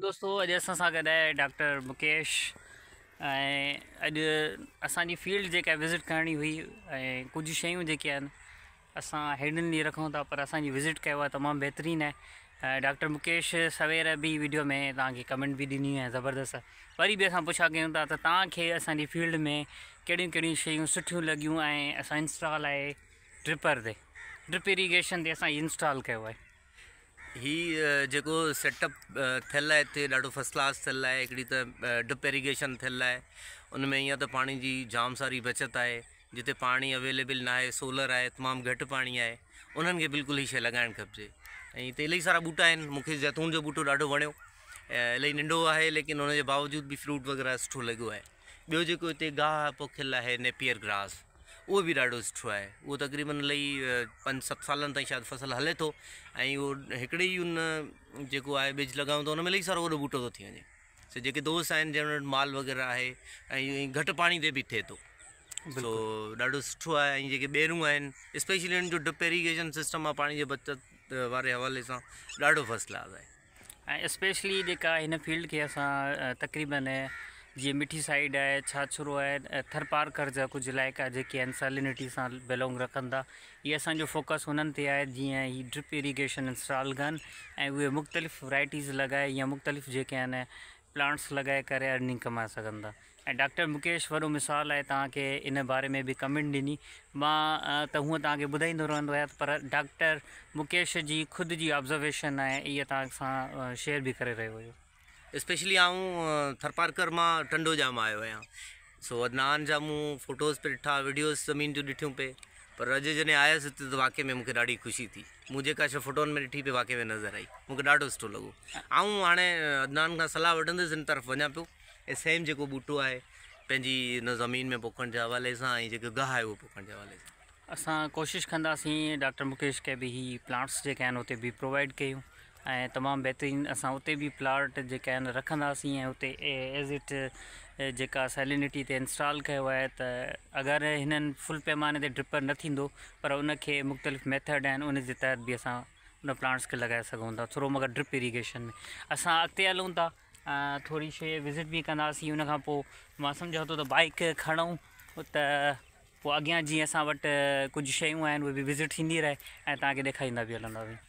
दोस्तो अॼु असां सां गॾु डॉक्टर मुकेश अज अॼु फील्ड जी विज़िट करनी हुई कुछ कुझु अस हेडन आहिनि रखूँ था पर असांजी विज़िट किया आहे तमामु बहितरीनु आहे डॉक्टर मुकेश सवेर भी वीडियो में तक कमेंट भी दिनी है ज़बरदस्त वरी भी असां पुछा कयूं था त फील्ड में कड़ी कड़ी शयूं लगे लॻियूं इंस्टॉल है ड्रिपर से ड्रिप इरीगेशन से अस इंस्टॉल किया है हीउ जो सेटअप थे ढो हिते ॾाढो फस्ट क्लास थियलु आहे हिकिड़ी त डिप इरीगेशन थियलु आहे उन में ईअं त पाणी जाम सारी बचत है जिते पानी अवेलेबल ना है सोलर आहे तमाम घट पानी है उन्हनि बिल्कुल ही हीअ शइ लॻाइणु खपिजे सारा बूटा आहिनि जैतून जो बूटो ॾाढो वणियो ऐं इलाही नंढो आहे लेकिन उनके बावजूद भी फ्रूट वग़ैरह सुठो लगो है ॿियो जेको हिते गाह पोखियल आहे नेपियर ग्रास वो भी ढो सुठो है वो तक़रीबन इलाही पंज सत साल ताईं फसल फ़सुलु हले थो ऐं उहो हिकिड़े ई उन जेको आहे ॿिज लॻायूं था हुन में इलाही सारो वॾो तो थो थी वञे सो जेके दोस्त आज जो माल वग़ैरह है घट पानी से भी थे तो सो ढो सुठो है जो बेरू ॿेरूं स्पेशली हुननि डिप इरीगेशन सिस्टम आहे पानी जे बचत वारे हवाले से ढो फ़सलाब आहे ऐं स्पेशली जी फील्ड के अस तक़रीबन जीअं मिठी साइड आहे छाछरो आहे थरपार कर कुछ इलाइक़ा जेके आहिनि सेलिनिटी सां बिलॉन्ग रखनि था इहे असांजो फ़ोकस हुननि ते आहे जीअं ही ड्रिप इरीगेशन इंस्टॉल कनि ए उहे मुख़्तलिफ़ वैराइटीज लगाए या मुख़्तलिफ़ जेके आहिनि प्लांट्स लगाए कर अर्निंग कमाए सघंदा ए डॉक्टर मुकेश वॾो मिसाल है तव्हांखे इन बारे में भी कमेंट ॾिनी मां त हूअ तव्हांखे ॿुधाईंदो रहंदो आहियां पर डॉक्टर मुकेश जी खुद जी ऑब्ज़र्वेशन है ये तव्हां सां शेयर भी करे रहियो हो स्पेशली ऐं थरपारकर मां टंडो जाम आयो आहियां सो अदनान जा मूं फोटोज़ पे ॾिठा वीडियोस ज़मीन जूं ॾिठियूं पे पर अॼु जॾहिं आयुसि त वाके में मूंखे ॾाढी ख़ुशी थी मूं जेका शइ फोटोन में ॾिठी पई वाकेई में नज़र आई मूंखे ॾाढो सुठो लॻो ऐं हाणे अदनान खां सलाह वठंदुसि हिन तरफ़ वञा पियो ऐं सेम जेको ॿूटो आहे पंहिंजी हिन ज़मीन में पोखण जे हवाले सां ऐं जेको गह आहे उहो पोखण जे हवाले सां असां कोशिशि कंदासीं डॉक्टर मुकेश के बि हीअ प्लांट्स जेके आहिनि हुते बि प्रोवाइड कयूं ऐं तमामु बहितरीनु असां उते बि प्लाट जेके आहिनि रखंदासीं ऐं उते ए इट जेका सैलिनिटी ते इंस्टॉल कयो आहे त अगरि हिननि फुल पैमाने ते ड्रिपर न थींदो पर उनखे मुख़्तलिफ़ मेथड आहिनि उन जे तहत बि असां उन प्लांट्स खे लॻाए सघूं था थोरो मगरि ड्रिप इरीगेशन में असां अॻिते हलूं था थोरी शइ विज़िट बि कंदासीं उनखां पोइ मां थो त बाइक खणूं त पोइ अॻियां जीअं असां वटि कुझु शयूं आहिनि उहे बि विज़िट थींदी रहे ऐं तव्हांखे ॾेखारींदा बि